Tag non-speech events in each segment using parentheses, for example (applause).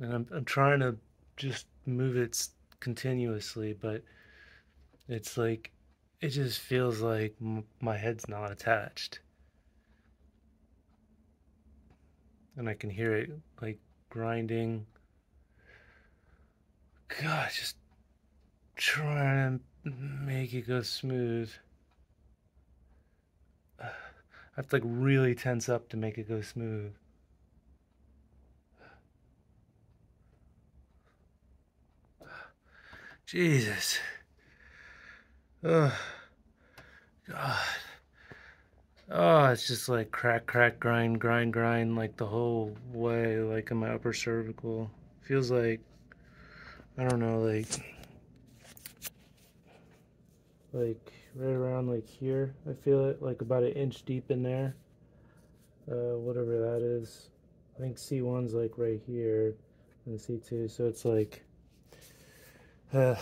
and I'm, I'm trying to just move it continuously, but it's like, it just feels like my head's not attached. And I can hear it like grinding. God, just trying to make it go smooth. (sighs) I have to like really tense up to make it go smooth. Jesus. Oh, God. Oh, it's just like crack, crack, grind, grind, grind, like the whole way, like in my upper cervical. Feels like, I don't know, like, like right around like here. I feel it like about an inch deep in there. Uh, whatever that is. I think C1's like right here and C2, so it's like, uh,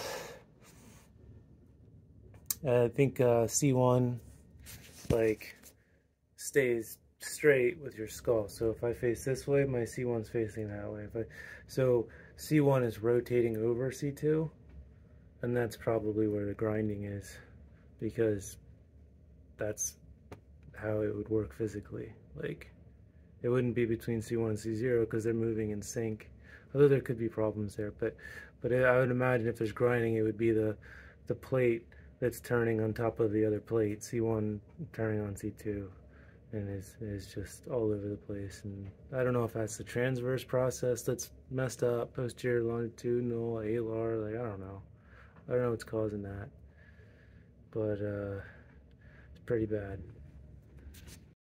I think uh, C1 like stays straight with your skull. So if I face this way, my C1's facing that way. If I, so C1 is rotating over C2, and that's probably where the grinding is, because that's how it would work physically. Like, it wouldn't be between C1 and C0 because they're moving in sync. Although there could be problems there, but but I would imagine if there's grinding, it would be the the plate that's turning on top of the other plate, C1 turning on C2 and is is just all over the place. And I don't know if that's the transverse process that's messed up posterior longitudinal alar like I don't know. I don't know what's causing that. But uh, it's pretty bad